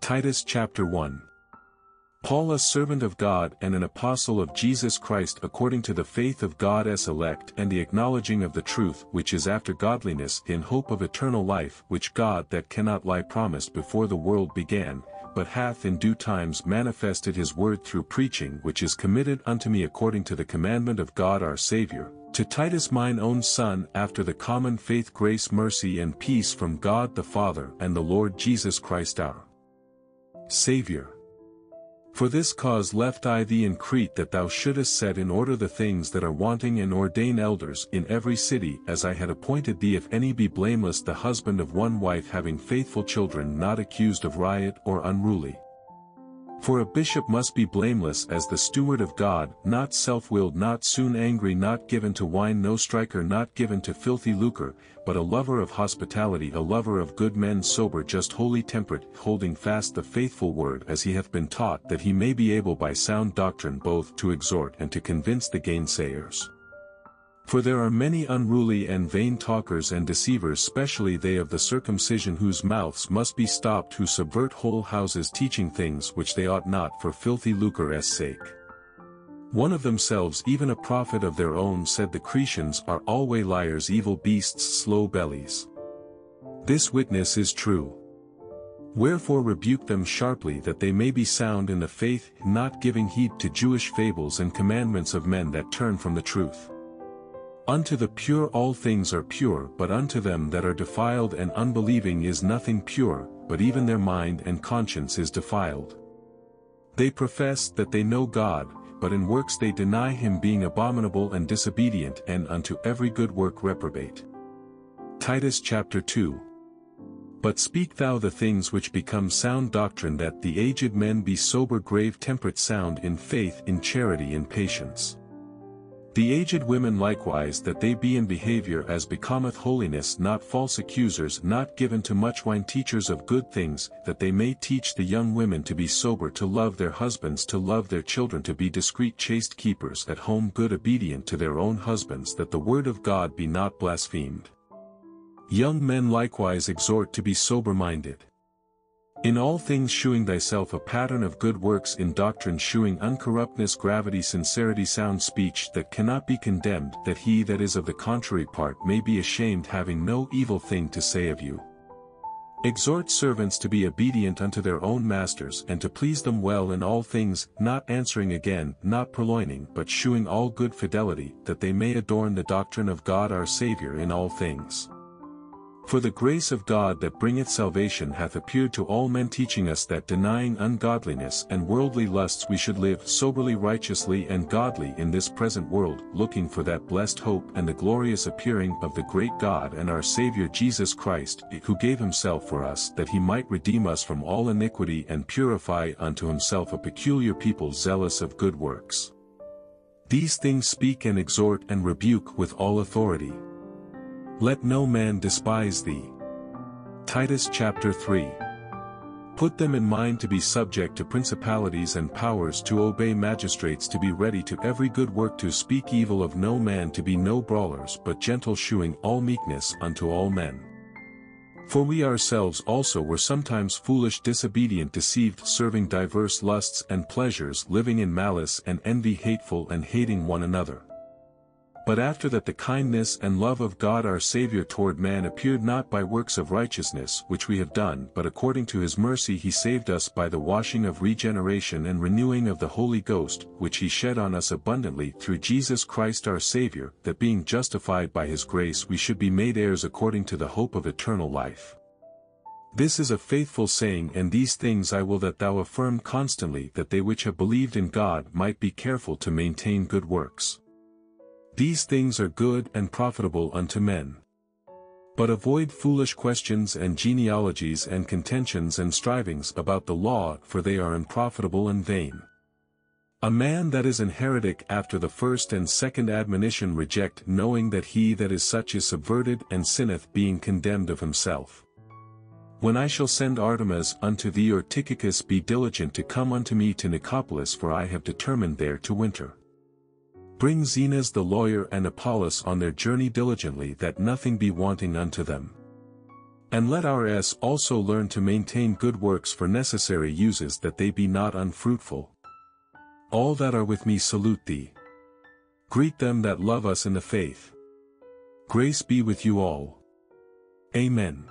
Titus chapter 1 Paul a servant of God and an apostle of Jesus Christ according to the faith of God as elect and the acknowledging of the truth which is after godliness in hope of eternal life which God that cannot lie promised before the world began, but hath in due times manifested his word through preaching which is committed unto me according to the commandment of God our Saviour, to Titus mine own son after the common faith grace mercy and peace from God the Father and the Lord Jesus Christ our Saviour. For this cause left I thee in Crete that thou shouldest set in order the things that are wanting and ordain elders in every city as I had appointed thee if any be blameless the husband of one wife having faithful children not accused of riot or unruly. For a bishop must be blameless as the steward of God, not self-willed not soon angry not given to wine no striker not given to filthy lucre, but a lover of hospitality a lover of good men sober just holy temperate, holding fast the faithful word as he hath been taught that he may be able by sound doctrine both to exhort and to convince the gainsayers. For there are many unruly and vain talkers and deceivers specially they of the circumcision whose mouths must be stopped who subvert whole houses teaching things which they ought not for filthy lucre's sake. One of themselves even a prophet of their own said the Cretians are alway liars evil beasts slow bellies. This witness is true. Wherefore rebuke them sharply that they may be sound in the faith not giving heed to Jewish fables and commandments of men that turn from the truth. Unto the pure all things are pure but unto them that are defiled and unbelieving is nothing pure, but even their mind and conscience is defiled. They profess that they know God, but in works they deny him being abominable and disobedient and unto every good work reprobate. Titus chapter 2 But speak thou the things which become sound doctrine that the aged men be sober grave temperate sound in faith in charity in patience. The aged women likewise that they be in behavior as becometh holiness not false accusers not given to much wine teachers of good things that they may teach the young women to be sober to love their husbands to love their children to be discreet chaste keepers at home good obedient to their own husbands that the word of God be not blasphemed. Young men likewise exhort to be sober-minded. In all things shewing thyself a pattern of good works in doctrine shewing uncorruptness gravity sincerity sound speech that cannot be condemned that he that is of the contrary part may be ashamed having no evil thing to say of you. Exhort servants to be obedient unto their own masters and to please them well in all things, not answering again, not purloining but shewing all good fidelity, that they may adorn the doctrine of God our Saviour in all things. For the grace of God that bringeth salvation hath appeared to all men teaching us that denying ungodliness and worldly lusts we should live soberly righteously and godly in this present world, looking for that blessed hope and the glorious appearing of the great God and our Saviour Jesus Christ, who gave himself for us that he might redeem us from all iniquity and purify unto himself a peculiar people zealous of good works. These things speak and exhort and rebuke with all authority. Let no man despise thee. Titus chapter 3 Put them in mind to be subject to principalities and powers to obey magistrates to be ready to every good work to speak evil of no man to be no brawlers but gentle shewing all meekness unto all men. For we ourselves also were sometimes foolish disobedient deceived serving diverse lusts and pleasures living in malice and envy hateful and hating one another. But after that the kindness and love of God our Saviour toward man appeared not by works of righteousness which we have done but according to his mercy he saved us by the washing of regeneration and renewing of the Holy Ghost, which he shed on us abundantly through Jesus Christ our Saviour, that being justified by his grace we should be made heirs according to the hope of eternal life. This is a faithful saying and these things I will that thou affirm constantly that they which have believed in God might be careful to maintain good works. These things are good and profitable unto men. But avoid foolish questions and genealogies and contentions and strivings about the law for they are unprofitable and vain. A man that is an heretic after the first and second admonition reject knowing that he that is such is subverted and sinneth being condemned of himself. When I shall send Artemas unto thee or Tychicus be diligent to come unto me to Nicopolis for I have determined there to winter. Bring Zenas the lawyer and Apollos on their journey diligently that nothing be wanting unto them. And let our S also learn to maintain good works for necessary uses that they be not unfruitful. All that are with me salute thee. Greet them that love us in the faith. Grace be with you all. Amen.